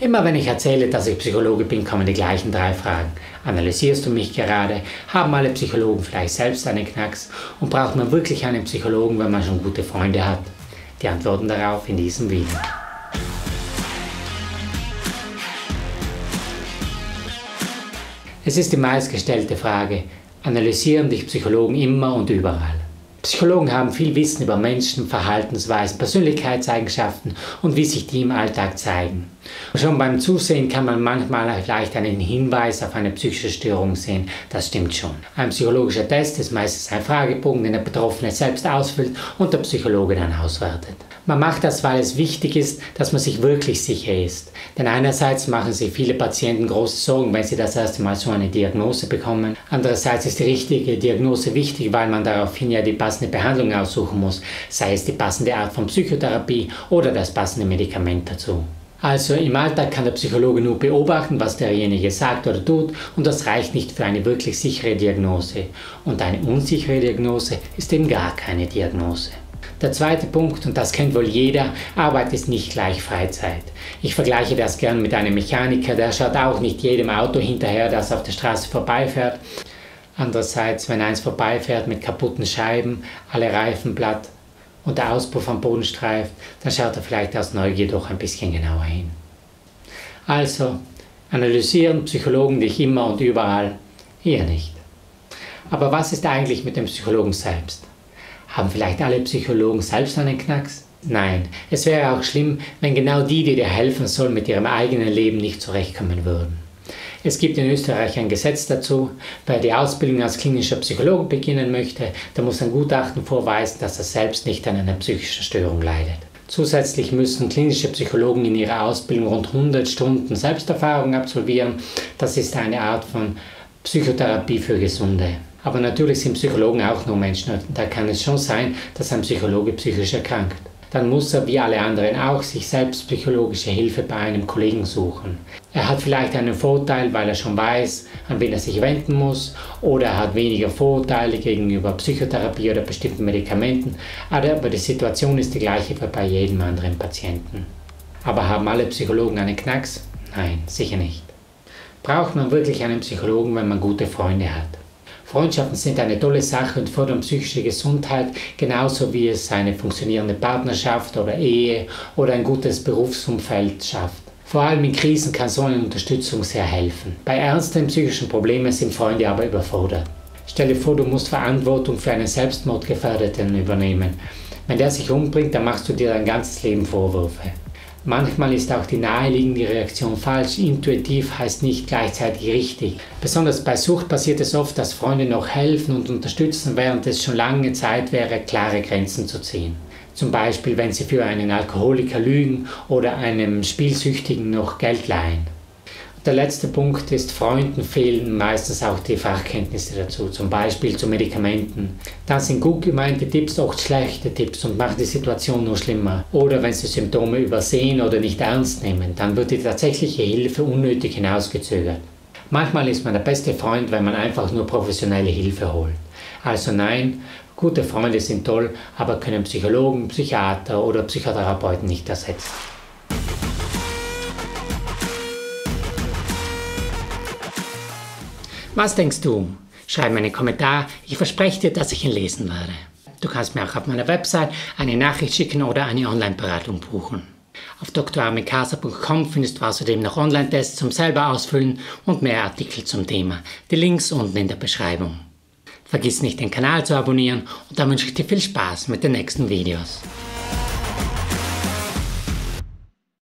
Immer wenn ich erzähle, dass ich Psychologe bin, kommen die gleichen drei Fragen. Analysierst du mich gerade? Haben alle Psychologen vielleicht selbst einen Knacks? Und braucht man wirklich einen Psychologen, wenn man schon gute Freunde hat? Die Antworten darauf in diesem Video. Es ist die meistgestellte Frage, analysieren dich Psychologen immer und überall? Psychologen haben viel Wissen über Menschen, Verhaltensweisen, Persönlichkeitseigenschaften und wie sich die im Alltag zeigen. Schon beim Zusehen kann man manchmal vielleicht einen Hinweis auf eine psychische Störung sehen. Das stimmt schon. Ein psychologischer Test ist meistens ein Fragebogen, den der Betroffene selbst ausfüllt und der Psychologe dann auswertet. Man macht das, weil es wichtig ist, dass man sich wirklich sicher ist. Denn einerseits machen sich viele Patienten große Sorgen, wenn sie das erste Mal so eine Diagnose bekommen. Andererseits ist die richtige Diagnose wichtig, weil man daraufhin ja die passende Behandlung aussuchen muss, sei es die passende Art von Psychotherapie oder das passende Medikament dazu. Also im Alltag kann der Psychologe nur beobachten, was derjenige sagt oder tut und das reicht nicht für eine wirklich sichere Diagnose. Und eine unsichere Diagnose ist eben gar keine Diagnose. Der zweite Punkt, und das kennt wohl jeder, Arbeit ist nicht gleich Freizeit. Ich vergleiche das gern mit einem Mechaniker, der schaut auch nicht jedem Auto hinterher, das auf der Straße vorbeifährt. Andererseits, wenn eins vorbeifährt mit kaputten Scheiben, alle Reifen platt, und der Auspuff am Boden streift, dann schaut er vielleicht aus Neugier doch ein bisschen genauer hin. Also, analysieren Psychologen dich immer und überall? Eher nicht. Aber was ist eigentlich mit dem Psychologen selbst? Haben vielleicht alle Psychologen selbst einen Knacks? Nein, es wäre auch schlimm, wenn genau die, die dir helfen sollen, mit ihrem eigenen Leben nicht zurechtkommen würden. Es gibt in Österreich ein Gesetz dazu. Wer die Ausbildung als klinischer Psychologe beginnen möchte, der muss ein Gutachten vorweisen, dass er selbst nicht an einer psychischen Störung leidet. Zusätzlich müssen klinische Psychologen in ihrer Ausbildung rund 100 Stunden Selbsterfahrung absolvieren. Das ist eine Art von Psychotherapie für Gesunde. Aber natürlich sind Psychologen auch nur Menschen da kann es schon sein, dass ein Psychologe psychisch erkrankt dann muss er wie alle anderen auch sich selbst psychologische Hilfe bei einem Kollegen suchen. Er hat vielleicht einen Vorteil, weil er schon weiß, an wen er sich wenden muss, oder er hat weniger Vorteile gegenüber Psychotherapie oder bestimmten Medikamenten, aber die Situation ist die gleiche wie bei jedem anderen Patienten. Aber haben alle Psychologen einen Knacks? Nein, sicher nicht. Braucht man wirklich einen Psychologen, wenn man gute Freunde hat? Freundschaften sind eine tolle Sache und fördern psychische Gesundheit, genauso wie es eine funktionierende Partnerschaft oder Ehe oder ein gutes Berufsumfeld schafft. Vor allem in Krisen kann so eine Unterstützung sehr helfen. Bei ernsten psychischen Problemen sind Freunde aber überfordert. Stelle vor, du musst Verantwortung für einen Selbstmordgefährdeten übernehmen. Wenn der sich umbringt, dann machst du dir dein ganzes Leben Vorwürfe. Manchmal ist auch die naheliegende Reaktion falsch. Intuitiv heißt nicht gleichzeitig richtig. Besonders bei Sucht passiert es oft, dass Freunde noch helfen und unterstützen, während es schon lange Zeit wäre, klare Grenzen zu ziehen. Zum Beispiel, wenn sie für einen Alkoholiker lügen oder einem Spielsüchtigen noch Geld leihen. Der letzte Punkt ist, Freunden fehlen meistens auch die Fachkenntnisse dazu, zum Beispiel zu Medikamenten. Das sind gut gemeinte Tipps oft schlechte Tipps und machen die Situation nur schlimmer. Oder wenn sie Symptome übersehen oder nicht ernst nehmen, dann wird die tatsächliche Hilfe unnötig hinausgezögert. Manchmal ist man der beste Freund, wenn man einfach nur professionelle Hilfe holt. Also nein, gute Freunde sind toll, aber können Psychologen, Psychiater oder Psychotherapeuten nicht ersetzen. Was denkst du? Schreib mir einen Kommentar. Ich verspreche dir, dass ich ihn lesen werde. Du kannst mir auch auf meiner Website eine Nachricht schicken oder eine Online-Beratung buchen. Auf drarmikasa.com findest du außerdem noch Online-Tests zum selber ausfüllen und mehr Artikel zum Thema. Die Links unten in der Beschreibung. Vergiss nicht den Kanal zu abonnieren und dann wünsche ich dir viel Spaß mit den nächsten Videos.